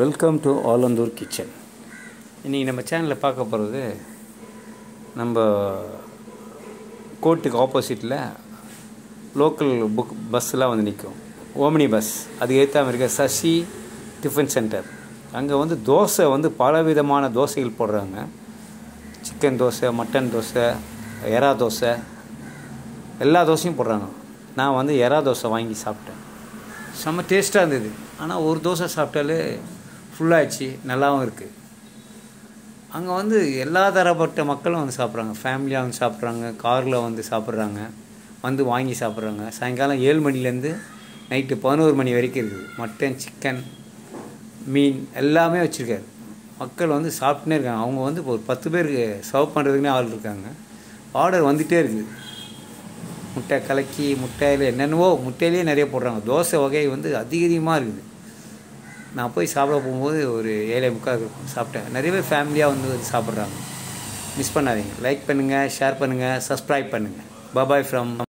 Welcome to Alandur kitchen இன்றைக்கி நம்ம சேனலில் பார்க்க போகிறது நம்ம கோர்ட்டுக்கு ஆப்போசிட்டில் லோக்கல் புக் பஸ்ஸெலாம் வந்து நிற்கும் ஓமினி பஸ் அது ஏற்றாமல் இருக்க சசி டிஃபன் சென்டர் அங்கே வந்து தோசை வந்து பலவிதமான தோசைகள் போடுறாங்க. சிக்கன் தோசை மட்டன் தோசை எறா தோசை எல்லா தோசையும் போடுறாங்க. நான் வந்து எறா தோசை வாங்கி சாப்பிட்டேன். செம்ம டேஸ்ட்டாக இருந்தது. ஆனால் ஒரு தோசை சாப்பிட்டாலே ஃபுல்லாகிடுச்சு நல்லாவும் இருக்குது அங்கே வந்து எல்லா தரப்பட்ட மக்களும் வந்து சாப்பிட்றாங்க. ஃபேமிலியாக வந்து சாப்பிட்றாங்க காரில் வந்து சாப்பிட்றாங்க வந்து வாங்கி சாப்பிட்றாங்க. சாயங்காலம் ஏழு மணிலேருந்து நைட்டு பதினோரு மணி வரைக்கும் இருக்குது. மட்டன் சிக்கன் மீன் எல்லாமே வச்சுருக்காரு. மக்கள் வந்து சாப்பிட்டுனே இருக்காங்க. அவங்க வந்து இப்போ ஒரு பத்து பேருக்கு சர்வ் பண்ணுறதுக்குனே ஆள் இருக்காங்க. ஆர்டர் வந்துகிட்டே இருக்குது. முட்டை கலக்கி முட்டையில் என்னென்னவோ முட்டையிலேயே நிறைய போடுறாங்க. தோசை வகை வந்து அதிகமாக இருக்குது. நான் போய் சாப்பிட போகும்போது ஒரு ஏழை முக்கால் இருக்கும். சாப்பிட்டேன். நிறைய பேர் ஃபேமிலியாக வந்து வந்து சாப்பிட்றாங்க. மிஸ் பண்ணாதீங்க. லைக் பண்ணுங்கள் ஷேர் பண்ணுங்கள் சப்ஸ்கிரைப் பண்ணுங்கள் பபாய் ஃப்ரம்